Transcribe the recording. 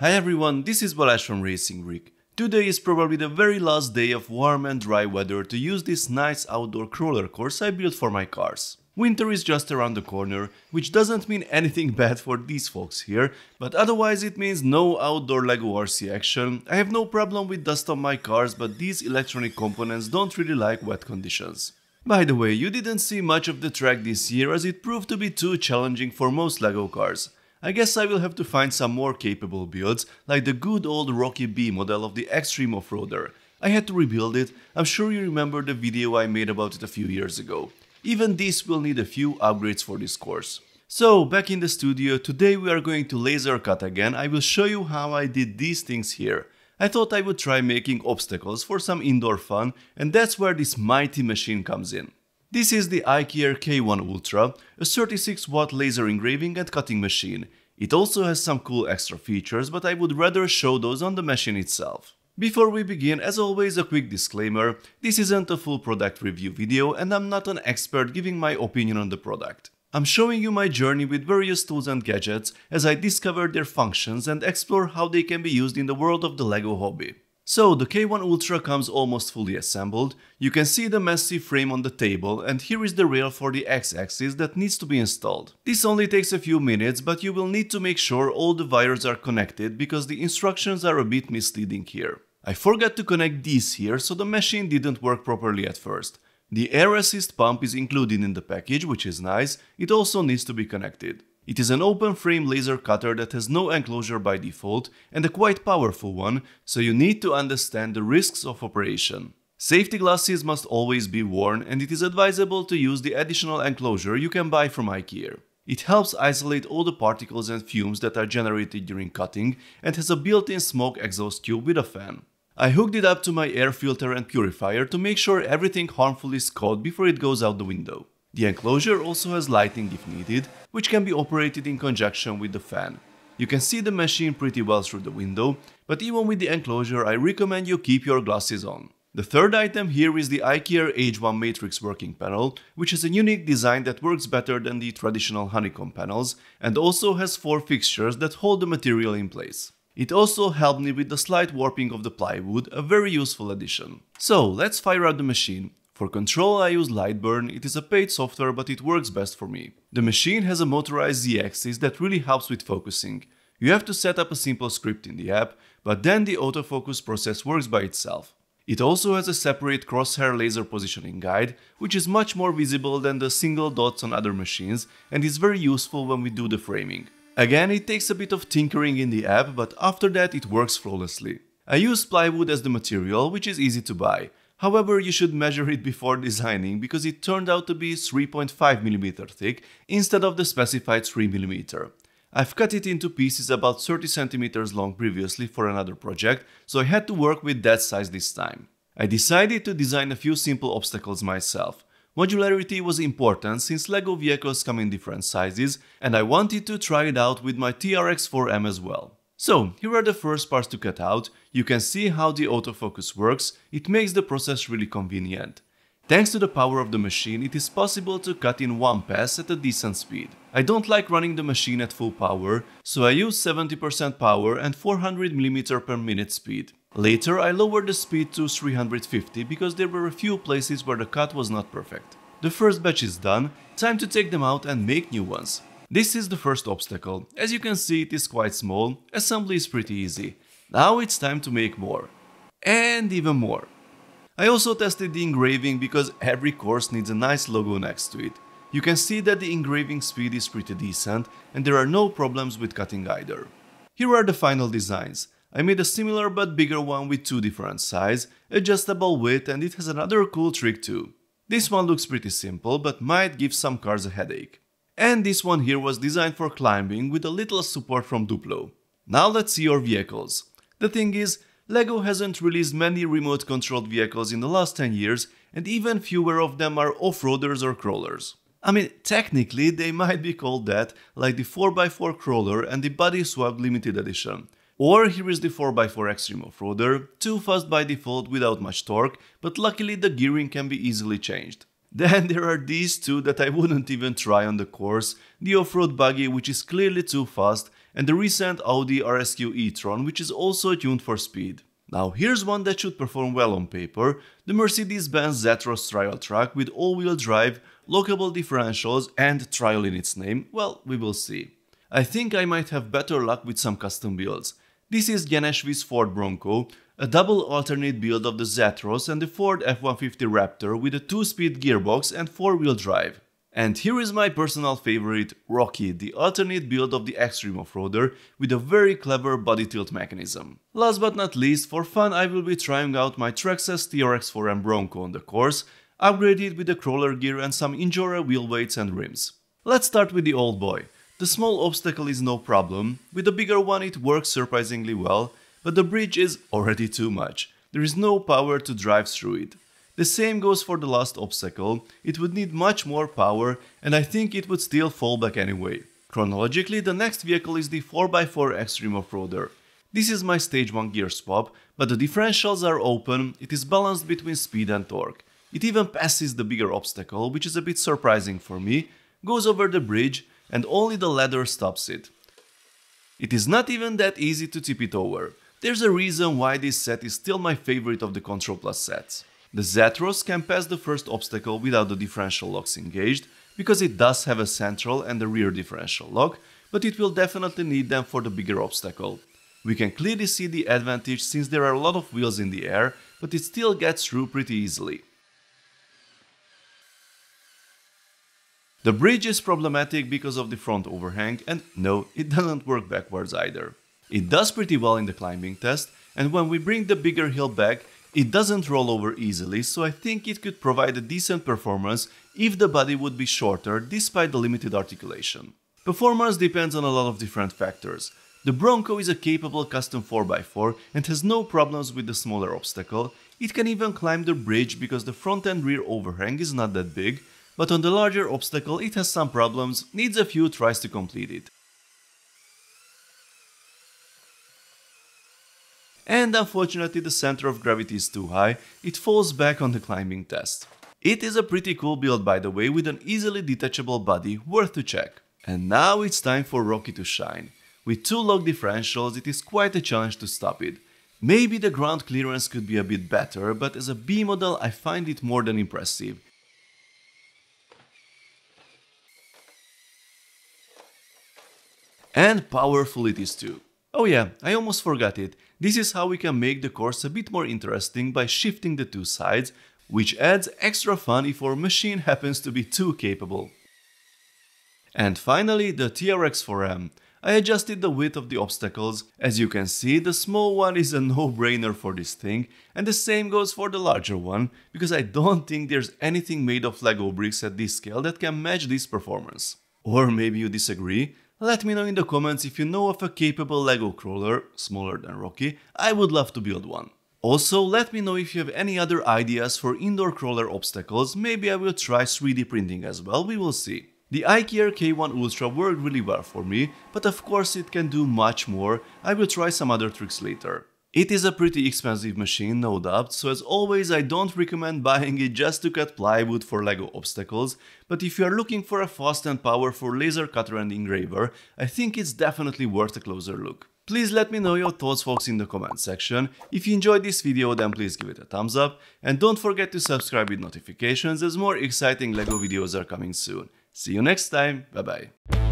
Hi everyone, this is Balázs from RacingBrick. Today is probably the very last day of warm and dry weather to use this nice outdoor crawler course I built for my cars. Winter is just around the corner, which doesn't mean anything bad for these folks here, but otherwise it means no outdoor LEGO RC action. I have no problem with dust on my cars, but these electronic components don't really like wet conditions. By the way, you didn't see much of the track this year as it proved to be too challenging for most LEGO cars. I guess I will have to find some more capable builds, like the good old Rocky B model of the Extreme Offroader. I had to rebuild it, I'm sure you remember the video I made about it a few years ago. Even this will need a few upgrades for this course. So, back in the studio, today we are going to laser cut again, I will show you how I did these things here. I thought I would try making obstacles for some indoor fun, and that's where this mighty machine comes in. This is the IKIER K1 Ultra, a 36 watt laser engraving and cutting machine. It also has some cool extra features, but I would rather show those on the machine itself. Before we begin, as always a quick disclaimer, this isn't a full product review video and I'm not an expert giving my opinion on the product. I'm showing you my journey with various tools and gadgets as I discover their functions and explore how they can be used in the world of the LEGO hobby. So the K1 Ultra comes almost fully assembled, you can see the messy frame on the table and here is the rail for the X-axis that needs to be installed. This only takes a few minutes but you will need to make sure all the wires are connected because the instructions are a bit misleading here. I forgot to connect these here so the machine didn't work properly at first. The air assist pump is included in the package which is nice, it also needs to be connected. It is an open frame laser cutter that has no enclosure by default and a quite powerful one, so you need to understand the risks of operation. Safety glasses must always be worn and it is advisable to use the additional enclosure you can buy from IKIER. It helps isolate all the particles and fumes that are generated during cutting and has a built-in smoke exhaust tube with a fan. I hooked it up to my air filter and purifier to make sure everything harmful is caught before it goes out the window. The enclosure also has lighting if needed, which can be operated in conjunction with the fan. You can see the machine pretty well through the window, but even with the enclosure I recommend you keep your glasses on. The third item here is the IKIER H1 Matrix working panel, which is a unique design that works better than the traditional honeycomb panels and also has four fixtures that hold the material in place. It also helped me with the slight warping of the plywood, a very useful addition. So let's fire up the machine. For control I use Lightburn, it is a paid software but it works best for me. The machine has a motorized Z-axis that really helps with focusing. You have to set up a simple script in the app, but then the autofocus process works by itself. It also has a separate crosshair laser positioning guide, which is much more visible than the single dots on other machines and is very useful when we do the framing. Again, it takes a bit of tinkering in the app, but after that it works flawlessly. I use plywood as the material, which is easy to buy. However, you should measure it before designing because it turned out to be 3.5mm thick instead of the specified 3mm. I've cut it into pieces about 30cm long previously for another project, so I had to work with that size this time. I decided to design a few simple obstacles myself. Modularity was important since LEGO vehicles come in different sizes and I wanted to try it out with my TRX4M as well. So, here are the first parts to cut out, you can see how the autofocus works, it makes the process really convenient. Thanks to the power of the machine, it is possible to cut in one pass at a decent speed. I don't like running the machine at full power, so I use 70% power and 400mm per minute speed. Later I lowered the speed to 350 because there were a few places where the cut was not perfect. The first batch is done, time to take them out and make new ones. This is the first obstacle. As you can see it is quite small, assembly is pretty easy. Now it's time to make more. And even more. I also tested the engraving because every course needs a nice logo next to it. You can see that the engraving speed is pretty decent and there are no problems with cutting either. Here are the final designs. I made a similar but bigger one with two different size, adjustable width and it has another cool trick too. This one looks pretty simple but might give some cars a headache. And this one here was designed for climbing with a little support from Duplo. Now let's see your vehicles. The thing is, LEGO hasn't released many remote controlled vehicles in the last 10 years and even fewer of them are off-roaders or crawlers. I mean, technically they might be called that, like the 4x4 crawler and the Body Swap limited edition. Or here is the 4x4 Extreme Off-Roader, too fast by default without much torque, but luckily the gearing can be easily changed. Then there are these two that I wouldn't even try on the course, the off-road buggy which is clearly too fast and the recent Audi RSQ e-tron which is also tuned for speed. Now here's one that should perform well on paper, the Mercedes-Benz Zetros trial truck with all-wheel drive, lockable differentials and trial in its name, well, we will see. I think I might have better luck with some custom builds. This is Geneshvi's Ford Bronco, a double alternate build of the Zetros and the Ford F-150 Raptor with a 2-speed gearbox and 4-wheel drive. And here is my personal favorite, Rocky, the alternate build of the Extreme Offroader with a very clever body tilt mechanism. Last but not least, for fun I will be trying out my Traxxas TRX4M Bronco on the course, upgraded with the crawler gear and some Injora wheel weights and rims. Let's start with the old boy. The small obstacle is no problem, with the bigger one it works surprisingly well, but the bridge is already too much. There is no power to drive through it. The same goes for the last obstacle, it would need much more power and I think it would still fall back anyway. Chronologically, the next vehicle is the 4x4 Extreme Offroader. This is my stage 1 gear swap, but the differentials are open, it is balanced between speed and torque. It even passes the bigger obstacle, which is a bit surprising for me, goes over the bridge and only the ladder stops it. It is not even that easy to tip it over. There's a reason why this set is still my favorite of the Control Plus sets. The Zetros can pass the first obstacle without the differential locks engaged, because it does have a central and a rear differential lock, but it will definitely need them for the bigger obstacle. We can clearly see the advantage since there are a lot of wheels in the air, but it still gets through pretty easily. The bridge is problematic because of the front overhang and no, it doesn't work backwards either. It does pretty well in the climbing test and when we bring the bigger hill back, it doesn't roll over easily, so I think it could provide a decent performance if the body would be shorter despite the limited articulation. Performance depends on a lot of different factors. The Bronco is a capable custom 4x4 and has no problems with the smaller obstacle, it can even climb the bridge because the front and rear overhang is not that big, but on the larger obstacle it has some problems, needs a few tries to complete it. And unfortunately the center of gravity is too high, it falls back on the climbing test. It is a pretty cool build by the way with an easily detachable body worth to check. And now it's time for Rocky to shine. With two lock differentials it is quite a challenge to stop it. Maybe the ground clearance could be a bit better, but as a B model I find it more than impressive. And powerful it is too. Oh yeah, I almost forgot it. This is how we can make the course a bit more interesting by shifting the two sides, which adds extra fun if our machine happens to be too capable. And finally, the TRX4M. I adjusted the width of the obstacles. As you can see, the small one is a no-brainer for this thing, and the same goes for the larger one, because I don't think there's anything made of Lego bricks at this scale that can match this performance. Or maybe you disagree, let me know in the comments if you know of a capable Lego crawler, smaller than Rocky, I would love to build one. Also, let me know if you have any other ideas for indoor crawler obstacles, maybe I will try 3D printing as well, we will see. The IKIER K1 Ultra worked really well for me, but of course it can do much more, I will try some other tricks later. It is a pretty expensive machine, no doubt, so as always I don't recommend buying it just to cut plywood for LEGO obstacles, but if you are looking for a fast and powerful laser cutter and engraver, I think it's definitely worth a closer look. Please let me know your thoughts folks in the comment section, if you enjoyed this video then please give it a thumbs up, and don't forget to subscribe with notifications as more exciting LEGO videos are coming soon. See you next time, bye bye.